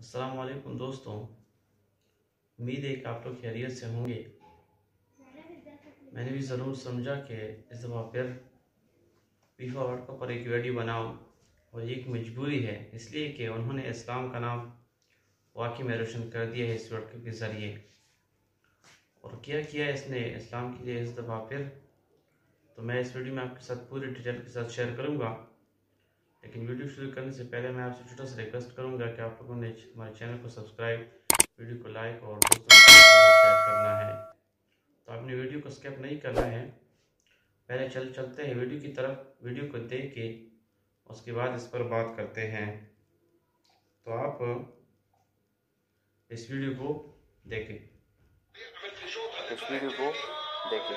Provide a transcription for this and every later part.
अस्सलाम वालेकुम दोस्तों। उम्मीद है कि आप लोग खैरियत से होंगे। मैंने भी ज़रूर समझा कि इस दफ़ा फिर फीफा वर्ल्ड कप पर एक वीडियो बनाऊँ और एक मजबूरी है, इसलिए कि उन्होंने इस्लाम का नाम वाकई में रोशन कर दिया है इस वर्ल्ड कप के ज़रिए। और क्या किया इसने इस्लाम के लिए इस दफ़ा फिर? तो मैं इस वीडियो में आपके साथ पूरी डिटेल के साथ शेयर करूँगा। लेकिन वीडियो शुरू करने से पहले मैं आपसे छोटा सा रिक्वेस्ट करूँगा कि आप लोगों ने हमारे चैनल को सब्सक्राइब वीडियो को लाइक और दोस्तों के साथ शेयर करना है। तो आपने वीडियो को स्किप नहीं करना है। पहले चल चलते हैं वीडियो की तरफ़। वीडियो को देख के उसके बाद इस पर बात करते हैं। तो आप इस वीडियो को देखें। इस वीडियो को देखें।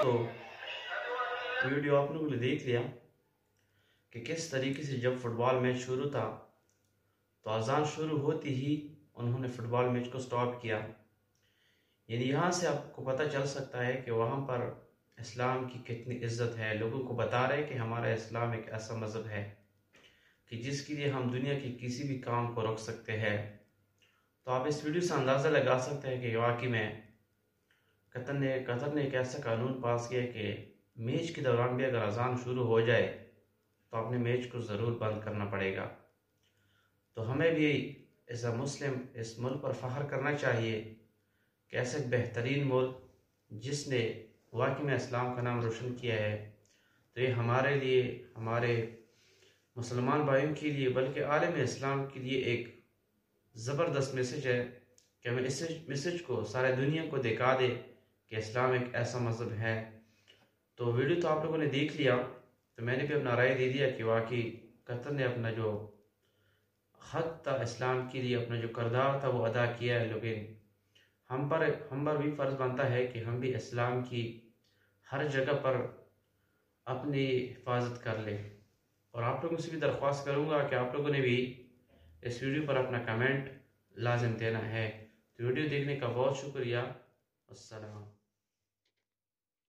और दोस्तों वीडियो आप लोगों ने देख लिया कि किस तरीके से जब फुटबॉल मैच शुरू था तो अजान शुरू होती ही उन्होंने फुटबॉल मैच को स्टॉप किया। यानी यहाँ से आपको पता चल सकता है कि वहाँ पर इस्लाम की कितनी इज़्ज़त है। लोगों को बता रहे कि हमारा इस्लाम एक ऐसा मज़हब है कि जिसके लिए हम दुनिया के किसी भी काम को रोक सकते हैं। तो आप इस वीडियो से अंदाज़ा लगा सकते हैं कि वाकई में कतर ने कतर ने एक ऐसा कानून पास किया कि मैच के दौरान भी अगर अजान शुरू हो जाए तो अपने मैच को ज़रूर बंद करना पड़ेगा। तो हमें भी एज अ मुस्लिम, इस मुल्क पर फ़ख्र करना चाहिए कि ऐसे बेहतरीन मुल्क, जिसने वाकई में इस्लाम का नाम रोशन किया है तो ये हमारे लिए, हमारे मुसलमान भाइयों के लिए, बल्कि आलम इस्लाम के लिए एक ज़बरदस्त मैसेज है कि हमें इस मैसेज को सारे दुनिया को दिखा दे। कि इस्लाम एक ऐसा मज़हब है। तो वीडियो तो आप लोगों ने देख लिया तो मैंने भी अपना राय दे दिया कि वाकई कतर ने अपना जो हक था इस्लाम के लिए, अपना जो करदार था वो अदा किया है। लेकिन हम पर हम पर भी फ़र्ज़ बनता है कि हम भी इस्लाम की हर जगह पर अपनी हिफाजत कर लें। और आप लोगों से भी दरख्वास्त करूँगा कि आप लोगों ने भी इस वीडियो पर अपना कमेंट लाजम देना है। तो वीडियो देखने का बहुत शुक्रिया। अस्सलाम।